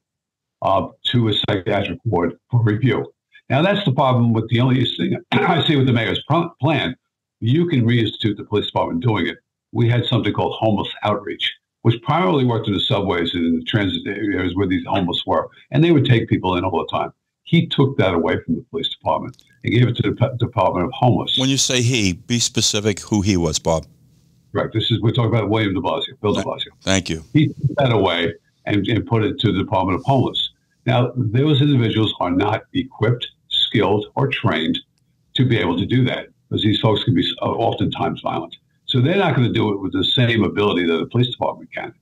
uh, to a psychiatric ward for review. Now, that's the problem with the only thing I see with the mayor's plan. You can reinstitute the police department doing it. We had something called homeless outreach, which primarily worked in the subways and in the transit areas where these homeless were. And they would take people in all the time. He took that away from the police department and gave it to the Department of Homeless. When you say he, be specific who he was, Bob. Right. This is we're talking about William De Blasio, Bill De Blasio. Thank you. He took that away and, and put it to the Department of Homeless. Now, those individuals are not equipped, skilled, or trained to be able to do that because these folks can be uh, oftentimes violent. So they're not going to do it with the same ability that the police department can.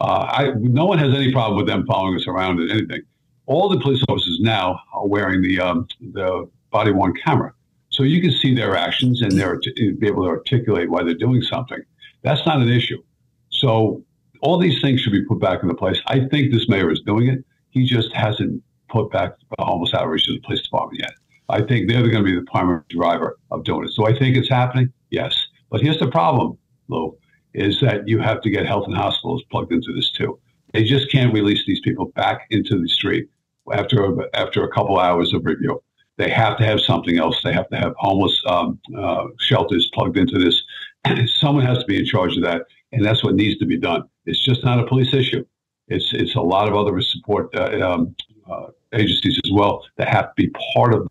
Uh, I, no one has any problem with them following us around and anything. All the police officers now are wearing the um, the body worn camera, so you can see their actions and they're be able to articulate why they're doing something. That's not an issue. So all these things should be put back into place. I think this mayor is doing it. He just hasn't put back homeless outreach to the police department yet. I think they're going to be the primary driver of doing it. So I think it's happening, yes. But here's the problem, Lou, is that you have to get health and hospitals plugged into this too. They just can't release these people back into the street after a, after a couple hours of review. They have to have something else. They have to have homeless um, uh, shelters plugged into this. Someone has to be in charge of that, and that's what needs to be done. It's just not a police issue. It's it's a lot of other support uh, um, uh, agencies as well that have to be part of.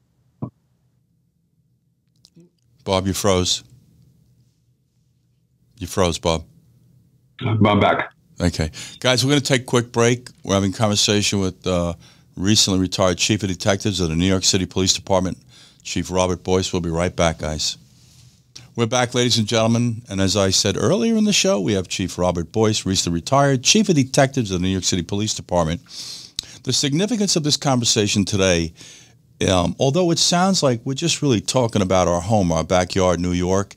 Bob, you froze. You froze, Bob. I'm back. Okay, guys, we're going to take a quick break. We're having a conversation with uh, recently retired chief of detectives of the New York City Police Department, Chief Robert Boyce. We'll be right back, guys. We're back, ladies and gentlemen, and as I said earlier in the show, we have Chief Robert Boyce, recently retired Chief of Detectives of the New York City Police Department. The significance of this conversation today, um, although it sounds like we're just really talking about our home, our backyard, New York,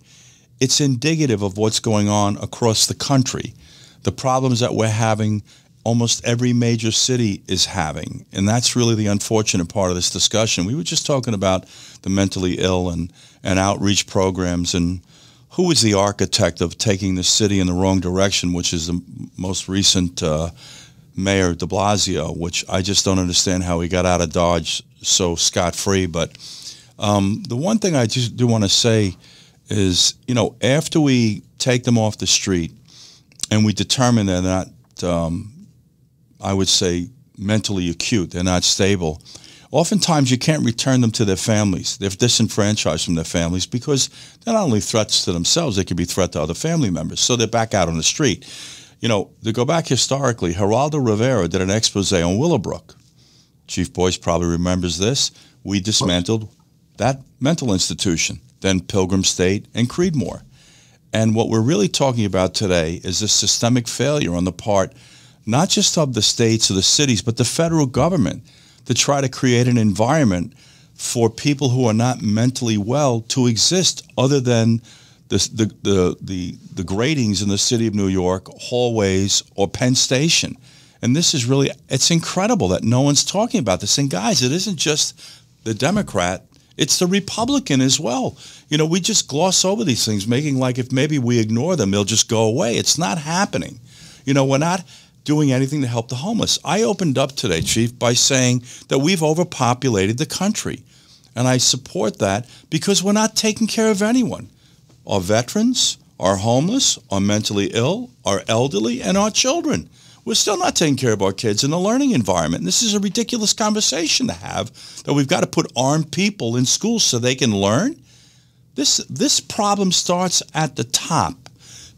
it's indicative of what's going on across the country. The problems that we're having almost every major city is having. And that's really the unfortunate part of this discussion. We were just talking about the mentally ill and, and outreach programs and who was the architect of taking the city in the wrong direction, which is the most recent uh, mayor de Blasio, which I just don't understand how he got out of Dodge so scot free. But um, the one thing I just do want to say is, you know, after we take them off the street and we determine they're not um, I would say, mentally acute. They're not stable. Oftentimes, you can't return them to their families. They're disenfranchised from their families because they're not only threats to themselves, they can be threat to other family members. So they're back out on the street. You know, to go back historically, Geraldo Rivera did an expose on Willowbrook. Chief Boyce probably remembers this. We dismantled that mental institution, then Pilgrim State and Creedmoor. And what we're really talking about today is a systemic failure on the part not just of the states or the cities, but the federal government to try to create an environment for people who are not mentally well to exist other than the, the, the, the, the gratings in the city of New York, hallways, or Penn Station. And this is really, it's incredible that no one's talking about this. And guys, it isn't just the Democrat, it's the Republican as well. You know, we just gloss over these things, making like if maybe we ignore them, they'll just go away. It's not happening. You know, we're not doing anything to help the homeless. I opened up today, Chief, by saying that we've overpopulated the country. And I support that because we're not taking care of anyone. Our veterans, our homeless, our mentally ill, our elderly, and our children. We're still not taking care of our kids in the learning environment. And this is a ridiculous conversation to have that we've got to put armed people in schools so they can learn. This, this problem starts at the top,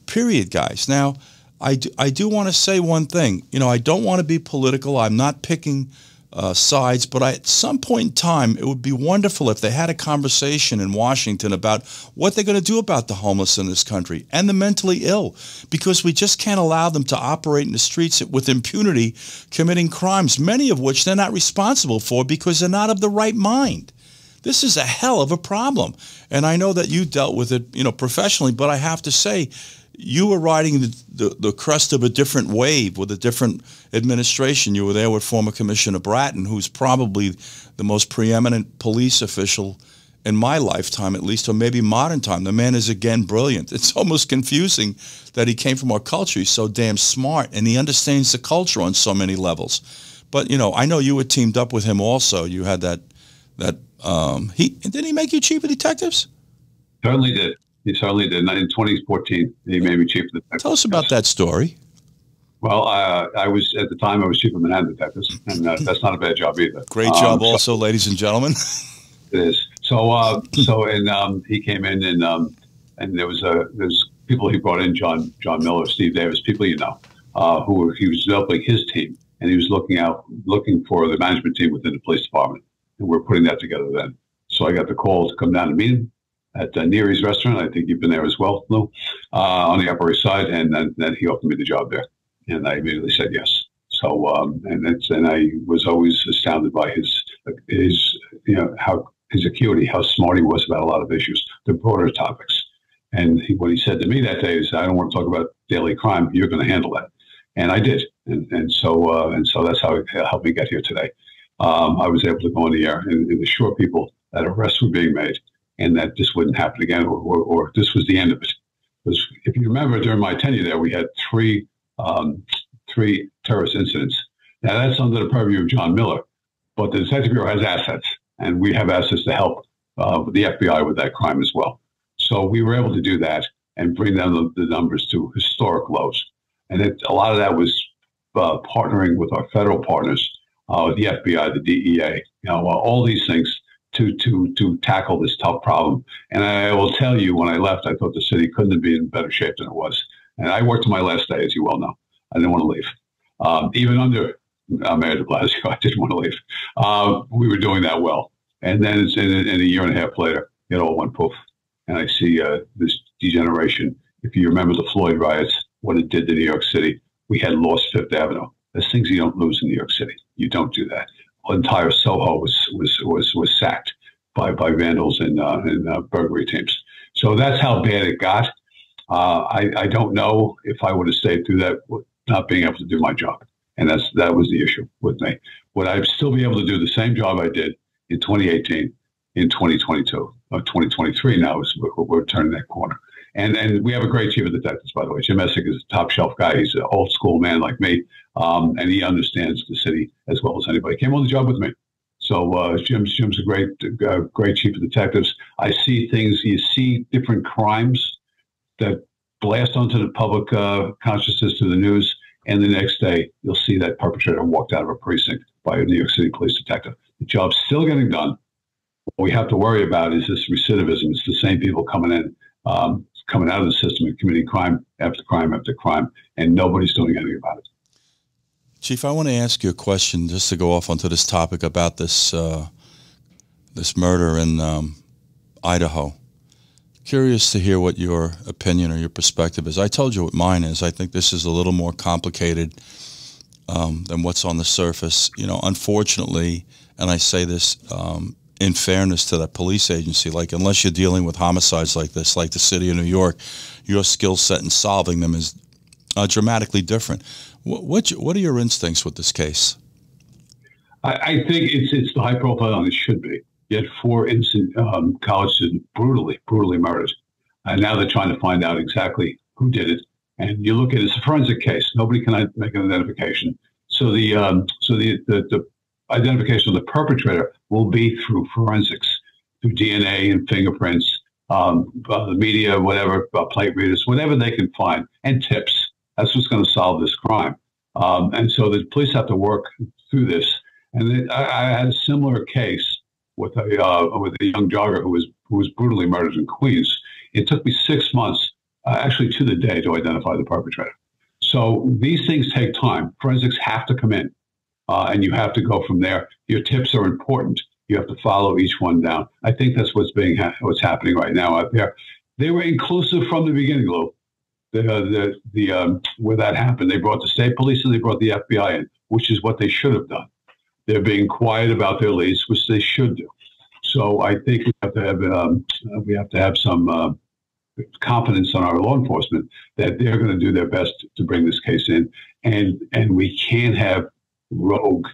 period, guys. Now, I do, I do want to say one thing. You know, I don't want to be political. I'm not picking uh, sides, but I, at some point in time, it would be wonderful if they had a conversation in Washington about what they're going to do about the homeless in this country and the mentally ill, because we just can't allow them to operate in the streets with impunity, committing crimes, many of which they're not responsible for because they're not of the right mind. This is a hell of a problem, and I know that you dealt with it, you know, professionally. But I have to say, you were riding the, the, the, crest of a different wave with a different administration. You were there with former Commissioner Bratton, who's probably the most preeminent police official in my lifetime, at least, or maybe modern time. The man is again brilliant. It's almost confusing that he came from our culture. He's so damn smart, and he understands the culture on so many levels. But you know, I know you were teamed up with him also. You had that that Um, he did he make you chief of detectives? Certainly did. He certainly did. In 2014, he made me chief of detectives. Tell us about that story. Well, uh, I was at the time I was chief of Manhattan detectives, and uh, that's not a bad job either. Great job, um, also, so, ladies and gentlemen. it is. So, uh, so, and um, he came in, and um, and there was a there's people he brought in, John John Miller, Steve Davis, people you know, uh, who he was developing his team, and he was looking out looking for the management team within the police department, and we're putting that together then. So I got the call to come down and meet him at uh, Neary's restaurant. I think you've been there as well, Lou, uh, on the Upper East Side, and then, then he offered me the job there and I immediately said yes. So, um, and it's, and I was always astounded by his, his, you know, how his acuity, how smart he was about a lot of issues, the broader topics. And he, what he said to me that day is, I don't want to talk about daily crime. You're going to handle that. And I did. And, and so, uh, and so that's how it helped me get here today. Um, I was able to go on the air and, and assure people that arrests were being made and that this wouldn't happen again or, or, or this was the end of it. Because if you remember during my tenure there, we had three um, three terrorist incidents. Now, that's under the purview of John Miller, but the Detective Bureau has assets, and we have assets to help uh, the FBI with that crime as well. So we were able to do that and bring down the, the numbers to historic lows. And it, a lot of that was uh, partnering with our federal partners, uh, the FBI, the DEA, you know, all these things to to to tackle this tough problem. And I will tell you, when I left, I thought the city couldn't have been in better shape than it was. And I worked to my last day, as you well know. I didn't want to leave. Um, even under uh, Mayor de Blasio, I didn't want to leave. Uh, we were doing that well. And then in, in, a year and a half later, it all went poof. And I see uh, this degeneration. If you remember the Floyd riots, what it did to New York City, we had lost Fifth Avenue. There's things you don't lose in New York City. You don't do that. Entire Soho was was was was sacked by by vandals and uh, and uh, burglary teams. So that's how bad it got. Uh, I, I don't know if I would have stayed through that, not being able to do my job. And that's that was the issue with me. Would I still be able to do the same job I did in 2018, in 2022, or 2023 now is we're, we're turning that corner. And and we have a great chief of detectives, by the way. Jim Essig is a top shelf guy. He's an old school man like me, um, and he understands the city as well as anybody. Came on the job with me. So uh, Jim's Jim's a great uh, great chief of detectives. I see things. You see different crimes that blast onto the public uh, consciousness through the news, and the next day you'll see that perpetrator walked out of a precinct by a New York City police detective. The job's still getting done. What we have to worry about is this recidivism. It's the same people coming in, um, coming out of the system and committing crime after crime after crime, and nobody's doing anything about it. Chief, I want to ask you a question just to go off onto this topic about this uh, this murder in um, Idaho curious to hear what your opinion or your perspective is. I told you what mine is. I think this is a little more complicated um, than what's on the surface. You know, unfortunately, and I say this um, in fairness to that police agency, like unless you're dealing with homicides like this, like the city of New York, your skill set in solving them is uh, dramatically different. What, what, what are your instincts with this case? I, I think it's it's the high profile and it should be. Yet four innocent um, college students brutally, brutally murdered. And now they're trying to find out exactly who did it. And you look at it, it's a forensic case. Nobody can make an identification. So the um, so the, the, the identification of the perpetrator will be through forensics, through DNA and fingerprints, um, uh, the media, whatever, uh, plate readers, whatever they can find, and tips. That's what's going to solve this crime. Um, and so the police have to work through this. And I, I had a similar case with a uh, with a young jogger who was who was brutally murdered in Queens. It took me six months, uh, actually to the day, to identify the perpetrator. So these things take time. Forensics have to come in, uh, and you have to go from there. Your tips are important. You have to follow each one down. I think that's what's being ha- what's happening right now out there. They were inclusive from the beginning, Lou. The, uh, the, the um, where that happened, they brought the state police and they brought the FBI in, which is what they should have done. They're being quiet about their leads, which they should do. So I think we have to have um, we have to have some uh, confidence on our law enforcement that they're going to do their best to bring this case in, and and we can't have rogue,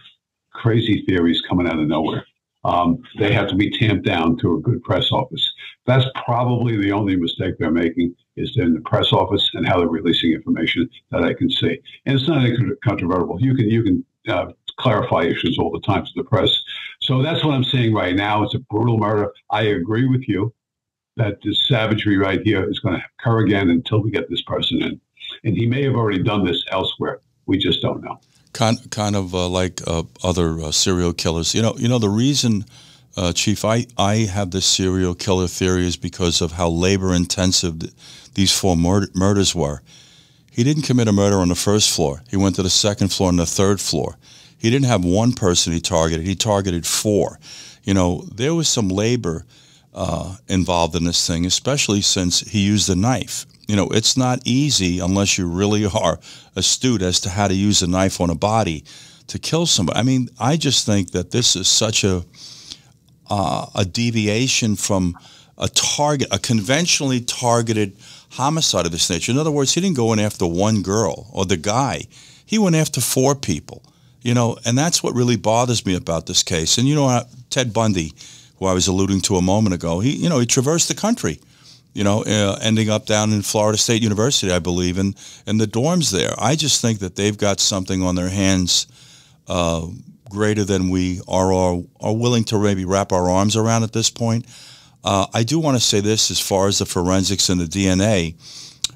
crazy theories coming out of nowhere. Um, they have to be tamped down to a good press office. That's probably the only mistake they're making is in the press office and how they're releasing information that I can see. And it's not controversial. You can you can uh, clarify issues all the time to the press. So that's what I'm saying right now. It's a brutal murder. I agree with you that this savagery right here is going to occur again until we get this person in. And he may have already done this elsewhere. We just don't know. Kind, kind of uh, like uh, other uh, serial killers. You know, you know the reason, uh, Chief, I, I have this serial killer theory is because of how labor intensive th- these four mur- murders were. He didn't commit a murder on the first floor. He went to the second floor and the third floor. He didn't have one person he targeted. He targeted four. You know, there was some labor uh, involved in this thing, especially since he used a knife. You know, it's not easy unless you really are astute as to how to use a knife on a body to kill somebody. I mean, I just think that this is such a uh, a deviation from a target, a conventionally targeted homicide of this nature. In other words, he didn't go in after one girl or the guy. He went after four people. You know, and that's what really bothers me about this case. And you know, Ted Bundy, who I was alluding to a moment ago, he you know he traversed the country, you know, uh, ending up down in Florida State University, I believe, and and the dorms there. I just think that they've got something on their hands uh, greater than we are, are are willing to maybe wrap our arms around at this point. Uh, I do want to say this as far as the forensics and the DNA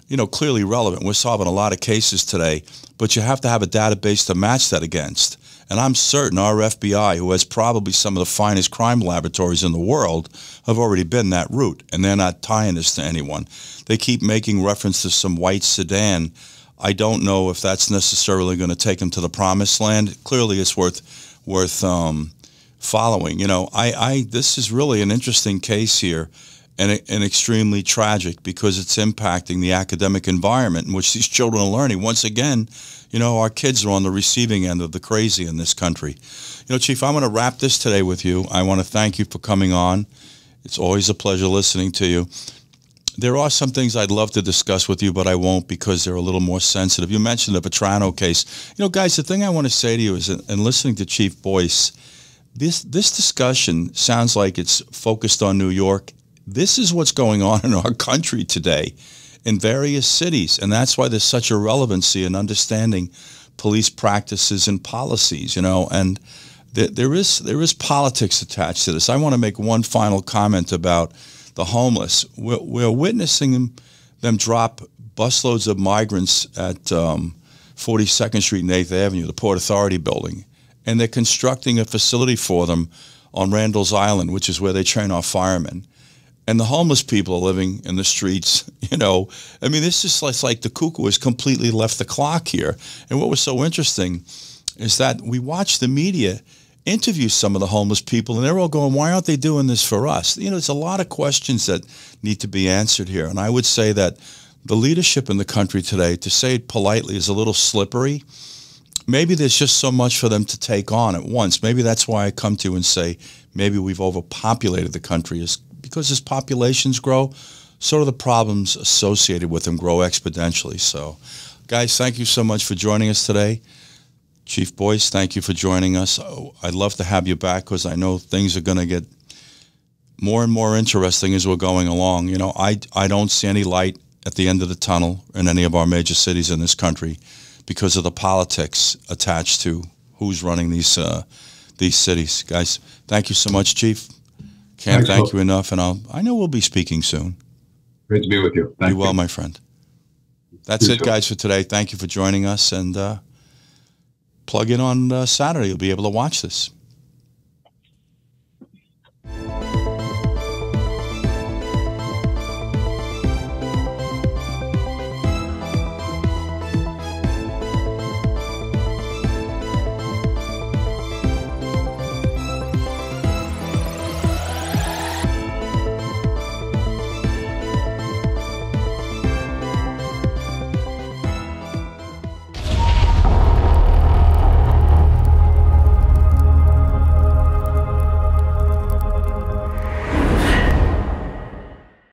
you know, clearly relevant. We're solving a lot of cases today, but you have to have a database to match that against. And I'm certain our FBI, who has probably some of the finest crime laboratories in the world, have already been that route, and they're not tying this to anyone. They keep making reference to some white sedan. I don't know if that's necessarily going to take them to the promised land. Clearly, it's worth worth um, following. You know, I, I this is really an interesting case here and, and extremely tragic because it's impacting the academic environment in which these children are learning. Once again, you know, our kids are on the receiving end of the crazy in this country. You know, Chief, I'm going to wrap this today with you. I want to thank you for coming on. It's always a pleasure listening to you. There are some things I'd love to discuss with you, but I won't because they're a little more sensitive. You mentioned the Vetrano case. You know, guys, the thing I want to say to you is, in listening to Chief Boyce, this this discussion sounds like it's focused on New York this is what's going on in our country today in various cities. And that's why there's such a relevancy in understanding police practices and policies, you know, and th- there is there is politics attached to this. I want to make one final comment about the homeless. We're, we're witnessing them, them, drop busloads of migrants at um, 42nd Street and 8th Avenue, the Port Authority building, and they're constructing a facility for them on Randall's Island, which is where they train our firemen and the homeless people are living in the streets. You know, I mean, this is like the cuckoo has completely left the clock here. And what was so interesting is that we watched the media interview some of the homeless people, and they're all going, "Why aren't they doing this for us?" You know, there's a lot of questions that need to be answered here, and I would say that the leadership in the country today, to say it politely, is a little slippery. Maybe there's just so much for them to take on at once. Maybe that's why I come to you and say maybe we've overpopulated the country as because as populations grow, so do the problems associated with them grow exponentially. So, guys, thank you so much for joining us today. Chief Boyce, thank you for joining us. Oh, I'd love to have you back because I know things are going to get more and more interesting as we're going along. You know, I, I don't see any light at the end of the tunnel in any of our major cities in this country because of the politics attached to who's running these uh, these cities. Guys, thank you so much, Chief. Can't Thanks, thank you enough, and I'll. I know we'll be speaking soon. Great to be with you. Thank be you. well, my friend. That's it, guys, for today. Thank you for joining us, and uh, plug in on uh, Saturday. You'll be able to watch this.